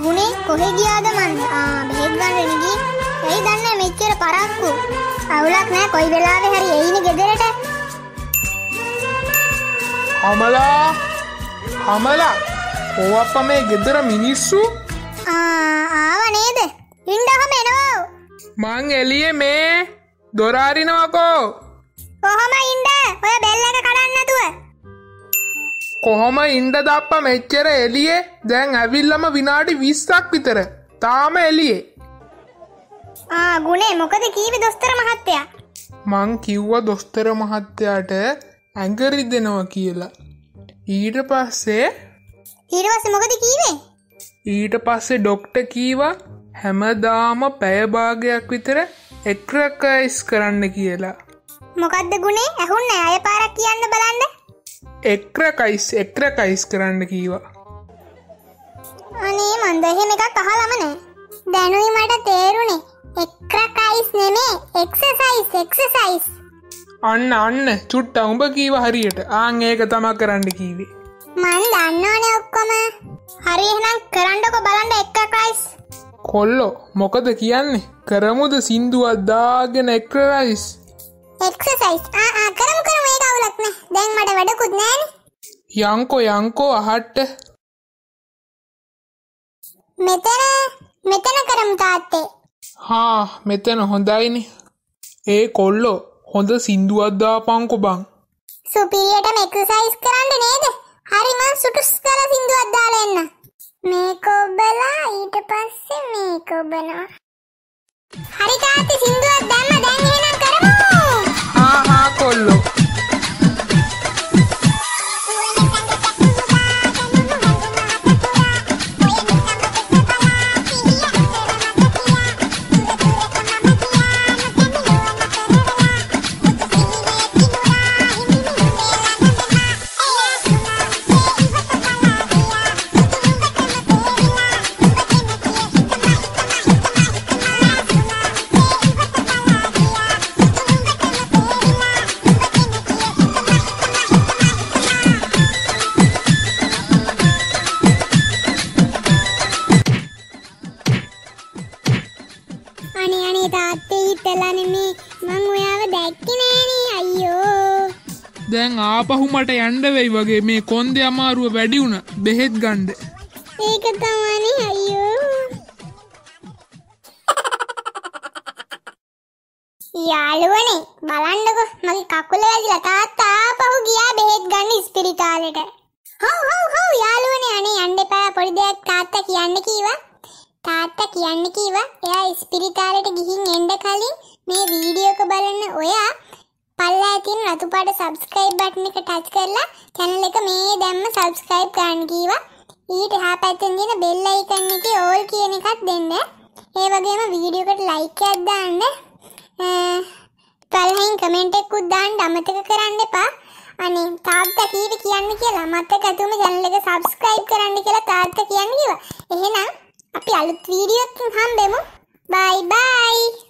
ගුණේ කොහෙ ගියාද මන් බෙහෙත් ගන්න නිදි ඇයි දන්නේ මෙච්චර පරක්කු? අවුලක් නෑ කොයි වෙලාවෙ හරි එයිනේ ගෙදරට. හමලා හමලා ඕප්ප මේ ගෙදර මිනිස්සු? ආව නේද? ඉන්ඩහම එනවා. මං එලිය මේ දොරාරිනවකෝ. කොහොම ඉන්ඩ ඔය බෙල්ල එක කඩන්න නැතුව කොහොම ඉන්ඩ දප්ප මෙච්චර එලියේ දැන් ඇවිල්ලම විනාඩි විස්සක් විතර. තාම එලියේ ගුණේ මොකද කීවි දොස්තර මහත්තයා? මං කිව්ව දොස්තර මහත්තයාට ඇඟරි දෙනවා කියලා. ඊට පස්සේ ඊටවස්ස මොකද කීවේ? ඊට පස්සේ ඩොක්ට කීවා හැමදාම පැයභාගයක් විතර එක්රකයිස් කරන්න කියලා. මොකක්ද ගුණේ? ඇහුන්න අය පාරක් කියන්න බලන්න එක්රකයිස් එක්රකයිස් කරන්න කීවා. අනේ මන්ද එහෙම එකක් අහලම නෑ. දැනුයි මට තේරුණේ එක්‍රකයිස් නෙමේ එක්සසයිස් එක්සසයිස්. අන්න අන්න. චුට්ට උඹ කීව හරියට. ආං ඒක තමා කරන්න කීවේ. මන් දන්නවනේ ඔක්කොම. හරි එහෙනම් කරන්නකො බලන්න එක්කක්‍රයිස් කොල්ලෝ මොකද කියන්නේ? කරමුද සින්දුවත් දාගෙන එක්රයිස් එක්සසයිස් ආ කරමු කරමු. ඒක අවුලක් නෑ. දැන් මට වැඩකුත් නෑනේ. යංකෝ යංකෝ අහට්ට. මෙතන මෙතන කරමු තාත්තේ. හා මෙතන හොඳයිනි. ඒ කොල්ලෝ හොඳ සින්දුවත්දාපංකො බං. සුපිරියටම එක්සසයිස් කරන්න නේද? හරි මං සුටුස් කළ සින්දුවක් දාලා එන්න. මේක ඔබලා ඊට පස්සේ මේක ඔබනවා අනේ අනේ තාත්තේ හිතලා නෙමේ. මං ඔයාව දැක්කේ නෑනේ අයියෝ. දැන් ආපහු මට යන්ඩ වෙයි වගේ මේ කොන්ද අමාරුව වැඩි වුණ බෙහෙත් ගණ්ඩ ඒක තමනේ අයියෝ. යාළුවනේ බලන්නකො මගේ කකුල වැදිලා තාත්තා ආපහු ගියා බෙහෙත් ගන්න ඉස්පිරිතාලෙට. හව් හව් හව් යාළුවනේ අනේ යන්න එපා පොඩි දෙයක් තාත්තා කියන්න කීවා තාත්තා කියන්න කීවා එයා ඉස්පිරිතාලෙට ගිහින් එන්න කලින් මේ වීඩියෝ එක බලන්න ඔයා පල්ලා තියෙන රතු පාට subscribe button එක touch කරලා channel එක මේ දැම්ම subscribe කරන්න කීවා. ඊට එහා පැත්තෙන් තියෙන bell icon එකේ all කියන එකත් දෙන්න. ඒ වගේම වීඩියෝ එකට like එකක් දාන්න. පල්හෙන් කමෙන්ට් එකකුත් දාන්න අමතක කරන්න එපා. අනේ තාත්තා කීවි කියන්න කියලා මතක ඇතුම channel එක subscribe කරන්න කියලා තාත්තා කියන්න කිව්වා එහෙනම් අපි අලුත් වීඩියෝ එකකින් හම්බෙමු bye bye.